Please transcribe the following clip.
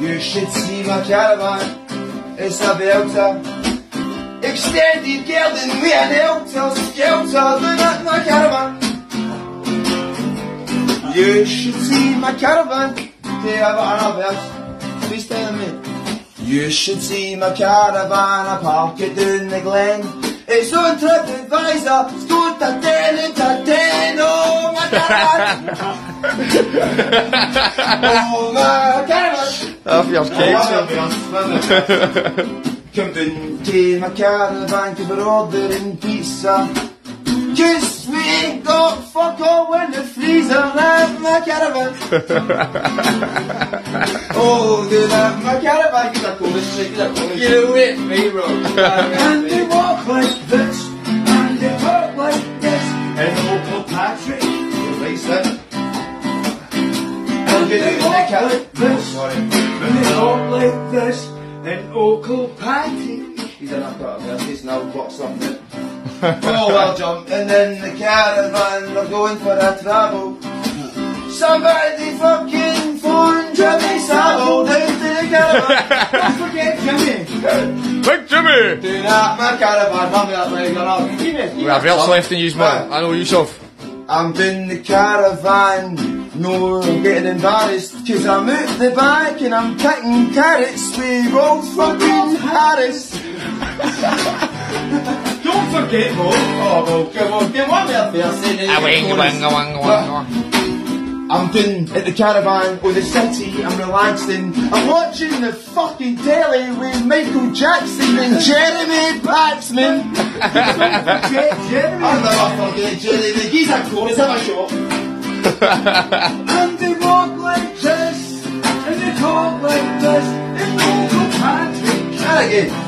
You should see my caravan, it's a belter. Extended gelding with an elter, skelter, look at my caravan. You should see my caravan, they have an verse. Please tell me. You should see my caravan, I park it in the glen. It's on TripAdvisor, stood to ten into ten, oh my caravan. oh my caravan. Af Jan Kees. Kom in till my caravan, give it order in pizza. Cause we ain't got fuck all when the freezer left my caravan. oh, they left my caravan. Get that cool, get that cool. You with me, bro. And they walk like this, and they talk like this. And Uncle And they walk like this, and they talk like this. And Uncle Patrick, he's an upper verse, he's now got something. oh well, jump, and then the caravan are going for a travel. Somebody fucking phone Jimmy Savile down to the caravan. Don't forget Jimmy. Big Jimmy! Do not my caravan, mummy that way, you're not. Give We have else left in use, man. I know yourself. I'm in the caravan, no I'm getting embarrassed, cause I'm at the back and I'm picking carrots with Rolf fucking Harris. Don't forget, Mo. Oh, well, come on, come on, there, it. Ah, wing, wing, wing, wing, I'm been at the caravan or the city, I'm relaxing. I'm watching the fucking telly with Michael Jackson and Jeremy Paxman. Jeremy. I'll never forget Jeremy. He's a chorus, have a shot. And they walk like this, and they talk like this, and Uncle Patrick. And again.